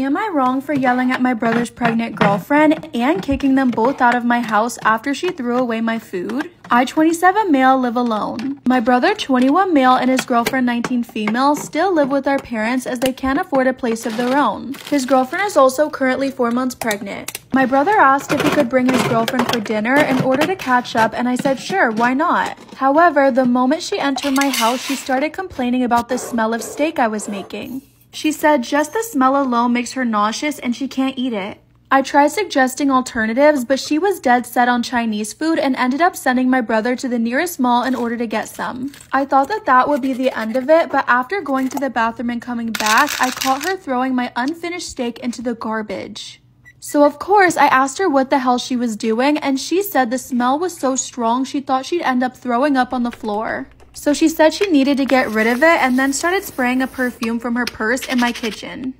Am I wrong for yelling at my brother's pregnant girlfriend and kicking them both out of my house after she threw away my food? I, 27 male, live alone. My brother, 21 male, and his girlfriend, 19 female, still live with our parents as they can't afford a place of their own. His girlfriend is also currently four months pregnant. My brother asked if he could bring his girlfriend for dinner in order to catch up, and I said, sure, why not? However, the moment she entered my house, she started complaining about the smell of steak I was making. She said just the smell alone makes her nauseous and she can't eat it. I tried suggesting alternatives, but she was dead set on Chinese food and ended up sending my brother to the nearest mall in order to get some. I thought that that would be the end of it, but after going to the bathroom and coming back, I caught her throwing my unfinished steak into the garbage. So of course, I asked her what the hell she was doing, and she said the smell was so strong she thought she'd end up throwing up on the floor. So she said she needed to get rid of it and then started spraying a perfume from her purse in my kitchen.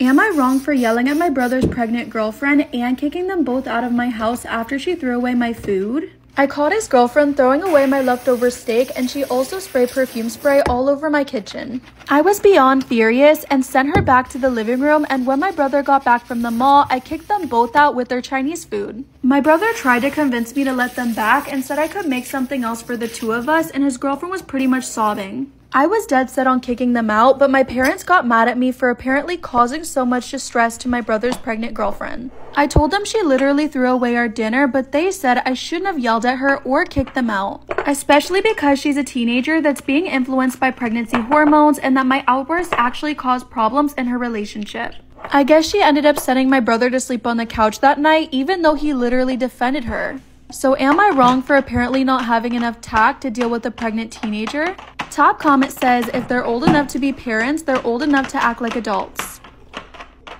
Am I wrong for yelling at my brother's pregnant girlfriend and kicking them both out of my house after she threw away my food? I caught his girlfriend throwing away my leftover steak and she also sprayed perfume spray all over my kitchen. I was beyond furious and sent her back to the living room and when my brother got back from the mall, I kicked them both out with their Chinese food. My brother tried to convince me to let them back and said I could make something else for the two of us and his girlfriend was pretty much sobbing. I was dead set on kicking them out, but my parents got mad at me for apparently causing so much distress to my brother's pregnant girlfriend. I told them she literally threw away our dinner, but they said I shouldn't have yelled at her or kicked them out. Especially because she's a teenager that's being influenced by pregnancy hormones and that my outbursts actually caused problems in her relationship. I guess she ended up sending my brother to sleep on the couch that night, even though he literally defended her. So am I wrong for apparently not having enough tact to deal with a pregnant teenager? Top comment says if they're old enough to be parents, they're old enough to act like adults.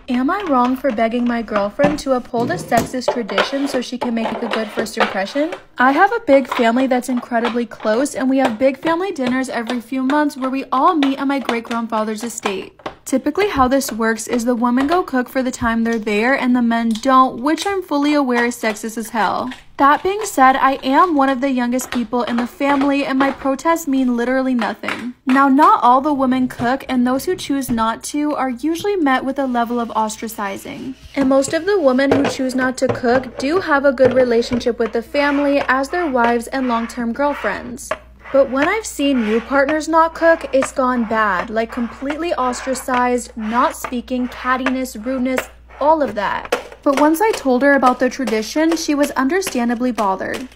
Am I wrong for begging my girlfriend to uphold a sexist tradition so she can make a good first impression? I have a big family that's incredibly close, and we have big family dinners every few months where we all meet at my great grandfather's estate. Typically, how this works is the women go cook for the time they're there and the men don't, which I'm fully aware is sexist as hell. That being said, I am one of the youngest people in the family and my protests mean literally nothing. Now, not all the women cook and those who choose not to are usually met with a level of ostracizing. And most of the women who choose not to cook do have a good relationship with the family as their wives and long-term girlfriends. But when I've seen new partners not cook, it's gone bad. Like completely ostracized, not speaking, cattiness, rudeness, all of that. But once I told her about the tradition, she was understandably bothered.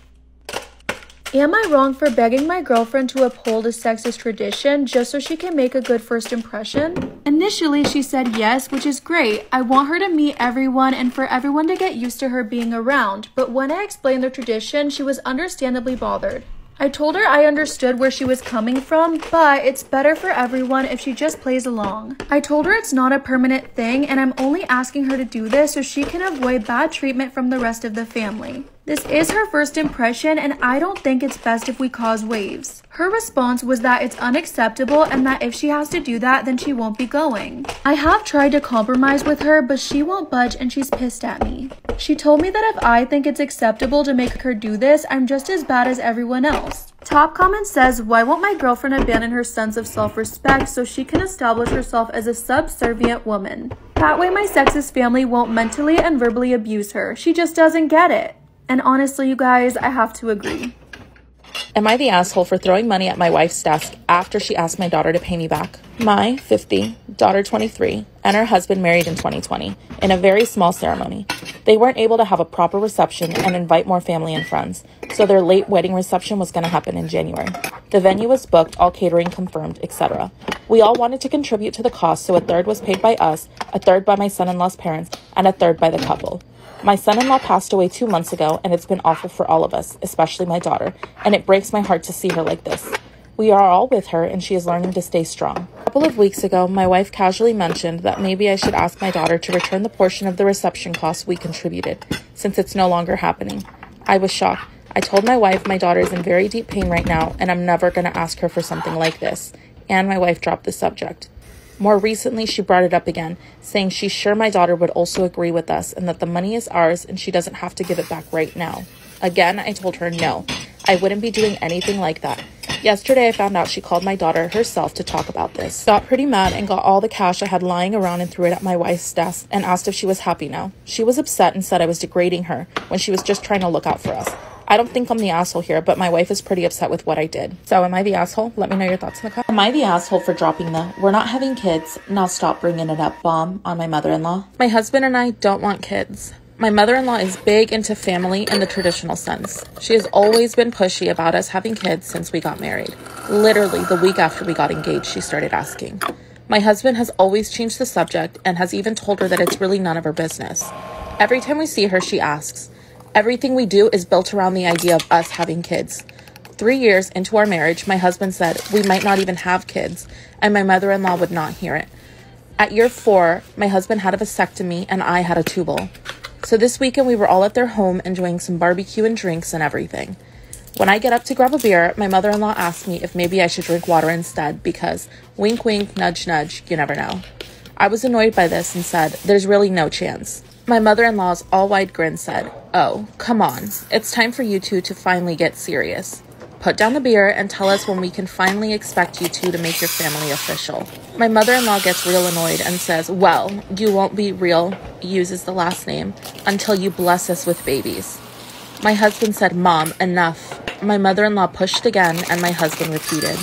Am I wrong for begging my girlfriend to uphold a sexist tradition just so she can make a good first impression? Initially, she said yes, which is great. I want her to meet everyone and for everyone to get used to her being around. But when I explained the tradition, she was understandably bothered. I told her I understood where she was coming from, but it's better for everyone if she just plays along. I told her it's not a permanent thing and I'm only asking her to do this so she can avoid bad treatment from the rest of the family. This is her first impression and I don't think it's best if we cause waves. Her response was that it's unacceptable and that if she has to do that, then she won't be going. I have tried to compromise with her, but she won't budge and she's pissed at me. She told me that if I think it's acceptable to make her do this, I'm just as bad as everyone else. Top comment says, why won't my girlfriend abandon her sense of self-respect so she can establish herself as a subservient woman? That way my sexist family won't mentally and verbally abuse her. She just doesn't get it. And honestly, you guys, I have to agree. Am I the asshole for throwing money at my wife's desk after she asked my daughter to pay me back? My 50, daughter 23, and her husband married in 2020 in a very small ceremony. They weren't able to have a proper reception and invite more family and friends, so their late wedding reception was going to happen in January. The venue was booked, all catering confirmed, etc. We all wanted to contribute to the cost, so a third was paid by us, a third by my son in law's parents, and a third by the couple. My son in law passed away two months ago, and it's been awful for all of us, especially my daughter, and it breaks my heart to see her like this. We are all with her, and she is learning to stay strong. A couple of weeks ago, my wife casually mentioned that maybe I should ask my daughter to return the portion of the reception costs we contributed, since it's no longer happening. I was shocked. I told my wife my daughter is in very deep pain right now, and I'm never going to ask her for something like this. And my wife dropped the subject. More recently, she brought it up again, saying she's sure my daughter would also agree with us and that the money is ours and she doesn't have to give it back right now. Again, I told her no, I wouldn't be doing anything like that. Yesterday, I found out she called my daughter herself to talk about this. Got pretty mad and got all the cash I had lying around and threw it at my wife's desk and asked if she was happy now. She was upset and said I was degrading her when she was just trying to look out for us. I don't think I'm the asshole here, but my wife is pretty upset with what I did. So, am I the asshole? Let me know your thoughts in the comments. Am I the asshole for dropping the we're not having kids, now stop bringing it up bomb on my mother in law? My husband and I don't want kids. My mother in law is big into family in the traditional sense. She has always been pushy about us having kids since we got married. Literally, the week after we got engaged, she started asking. My husband has always changed the subject and has even told her that it's really none of her business. Every time we see her, she asks. Everything we do is built around the idea of us having kids. Three years into our marriage, my husband said we might not even have kids, and my mother in law would not hear it. At year four, my husband had a vasectomy and I had a tubal. So this weekend we were all at their home enjoying some barbecue and drinks and everything. When I get up to grab a beer, my mother in law asked me if maybe I should drink water instead because wink, wink, nudge, nudge, you never know. I was annoyed by this and said, There's really no chance. My mother in law's all wide grin said, Oh, come on. It's time for you two to finally get serious. Put down the beer and tell us when we can finally expect you two to make your family official. My mother in law gets real annoyed and says, Well, you won't be real, uses the last name, until you bless us with babies. My husband said, Mom, enough. My mother in law pushed again, and my husband repeated.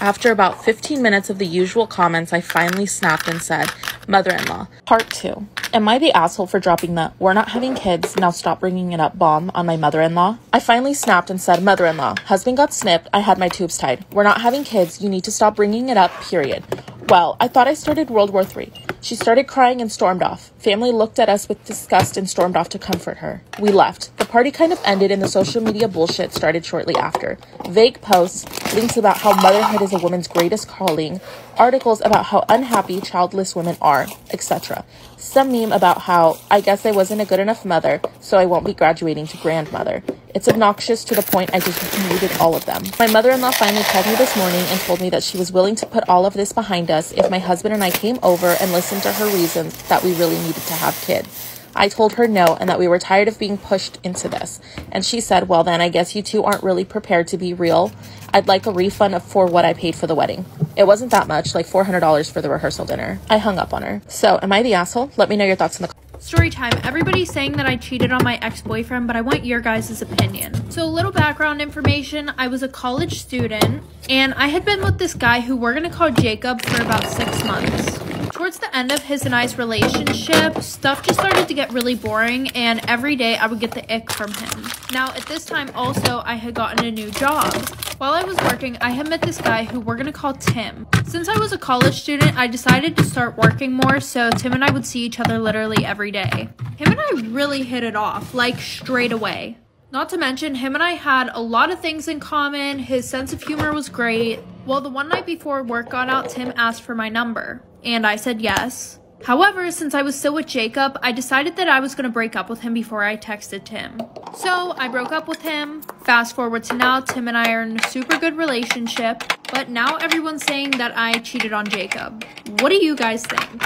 After about 15 minutes of the usual comments, I finally snapped and said, Mother in law. Part 2. Am I the asshole for dropping the we're not having kids, now stop bringing it up bomb on my mother in law? I finally snapped and said, Mother in law, husband got snipped, I had my tubes tied. We're not having kids, you need to stop bringing it up, period. Well, I thought I started World War III. She started crying and stormed off. Family looked at us with disgust and stormed off to comfort her. We left. The party kind of ended and the social media bullshit started shortly after. Vague posts, links about how motherhood is a woman's greatest calling, articles about how unhappy childless women are, etc. Some meme about how I guess I wasn't a good enough mother, so I won't be graduating to grandmother. It's obnoxious to the point I just muted all of them. My mother in law finally called me this morning and told me that she was willing to put all of this behind us if my husband and I came over and listened to her reasons that we really needed to have kids. I told her no and that we were tired of being pushed into this. And she said, Well, then I guess you two aren't really prepared to be real. I'd like a refund for what I paid for the wedding. It wasn't that much, like $400 for the rehearsal dinner. I hung up on her. So, am I the asshole? Let me know your thoughts in the Story time. Everybody's saying that I cheated on my ex boyfriend, but I want your guys' opinion. So, a little background information I was a college student, and I had been with this guy who we're gonna call Jacob for about six months. Towards the end of his and I's relationship, stuff just started to get really boring, and every day I would get the ick from him. Now, at this time, also, I had gotten a new job. While I was working, I had met this guy who we're gonna call Tim. Since I was a college student, I decided to start working more, so Tim and I would see each other literally every day. Him and I really hit it off, like straight away. Not to mention, him and I had a lot of things in common. His sense of humor was great. Well, the one night before work got out, Tim asked for my number, and I said yes. However, since I was still with Jacob, I decided that I was going to break up with him before I texted Tim. So I broke up with him. Fast forward to now, Tim and I are in a super good relationship, but now everyone's saying that I cheated on Jacob. What do you guys think?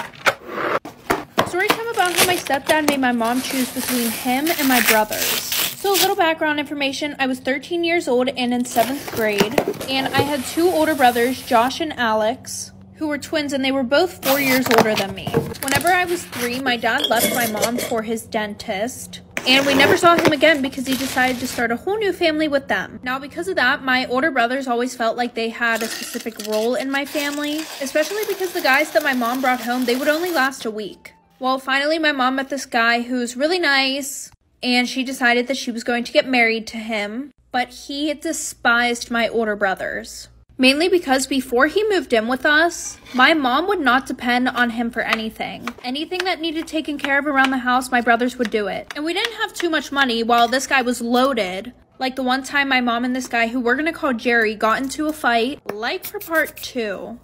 Story time about how my stepdad made my mom choose between him and my brothers. So, a little background information I was 13 years old and in seventh grade, and I had two older brothers, Josh and Alex, who were twins, and they were both four years older than me. Whenever I was three, my dad left my mom for his dentist. And we never saw him again because he decided to start a whole new family with them. Now, because of that, my older brothers always felt like they had a specific role in my family, especially because the guys that my mom brought home, they would only last a week. Well, finally, my mom met this guy who's really nice, and she decided that she was going to get married to him, but he despised my older brothers. Mainly because before he moved in with us, my mom would not depend on him for anything. Anything that needed taken care of around the house, my brothers would do it. And we didn't have too much money while this guy was loaded. Like the one time my mom and this guy, who we're gonna call Jerry, got into a fight. Like for part two.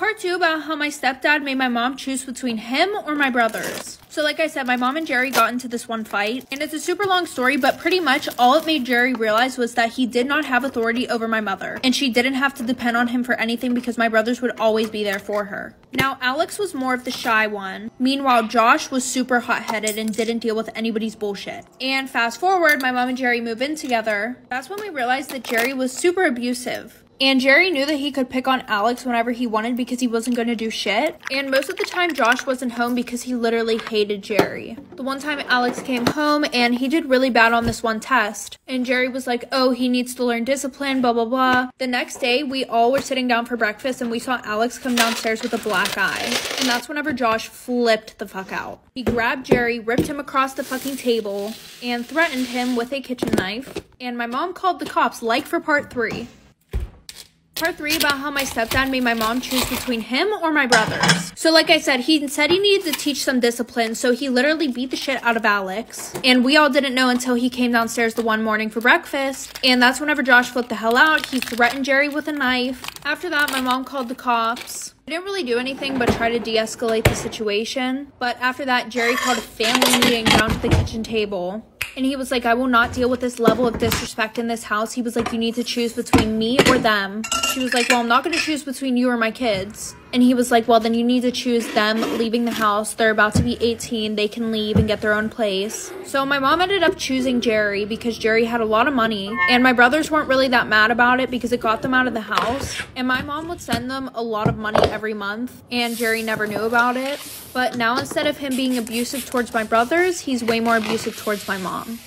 Part two about how my stepdad made my mom choose between him or my brothers. So, like I said, my mom and Jerry got into this one fight, and it's a super long story, but pretty much all it made Jerry realize was that he did not have authority over my mother, and she didn't have to depend on him for anything because my brothers would always be there for her. Now, Alex was more of the shy one. Meanwhile, Josh was super hot headed and didn't deal with anybody's bullshit. And fast forward, my mom and Jerry move in together. That's when we realized that Jerry was super abusive. And Jerry knew that he could pick on Alex whenever he wanted because he wasn't going to do shit. And most of the time, Josh wasn't home because he literally hated Jerry. The one time Alex came home and he did really bad on this one test. And Jerry was like, oh, he needs to learn discipline, blah, blah, blah. The next day, we all were sitting down for breakfast and we saw Alex come downstairs with a black eye. And that's whenever Josh flipped the fuck out. He grabbed Jerry, ripped him across the fucking table, and threatened him with a kitchen knife. And my mom called the cops, like for part three part three about how my stepdad made my mom choose between him or my brothers. So like I said, he said he needed to teach some discipline, so he literally beat the shit out of Alex. And we all didn't know until he came downstairs the one morning for breakfast. And that's whenever Josh flipped the hell out. He threatened Jerry with a knife. After that, my mom called the cops. I didn't really do anything but try to de-escalate the situation. But after that, Jerry called a family meeting down to the kitchen table and he was like, I will not deal with this level of disrespect in this house. He was like, You need to choose between me or them. She was like, Well, I'm not going to choose between you or my kids. And he was like, Well, then you need to choose them leaving the house. They're about to be 18. They can leave and get their own place. So my mom ended up choosing Jerry because Jerry had a lot of money. And my brothers weren't really that mad about it because it got them out of the house. And my mom would send them a lot of money every month. And Jerry never knew about it. But now instead of him being abusive towards my brothers, he's way more abusive towards my mom.